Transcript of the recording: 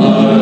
Lord.